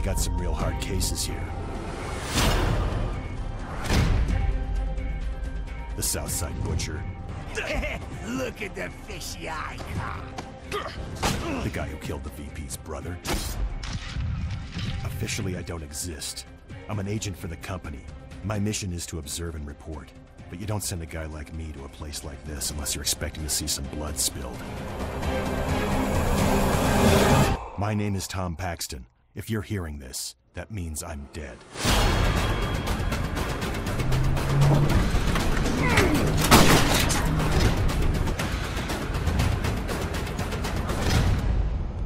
got some real hard cases here. The Southside Butcher, Look at the fishy icon. the guy who killed the VP's brother. Officially, I don't exist. I'm an agent for the company. My mission is to observe and report. But you don't send a guy like me to a place like this unless you're expecting to see some blood spilled. My name is Tom Paxton. If you're hearing this, that means I'm dead.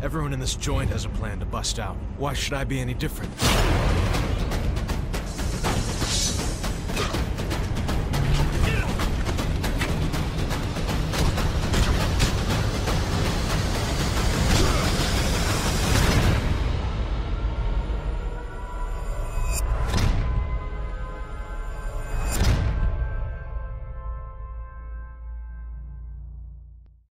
Everyone in this joint has a plan to bust out. Why should I be any different?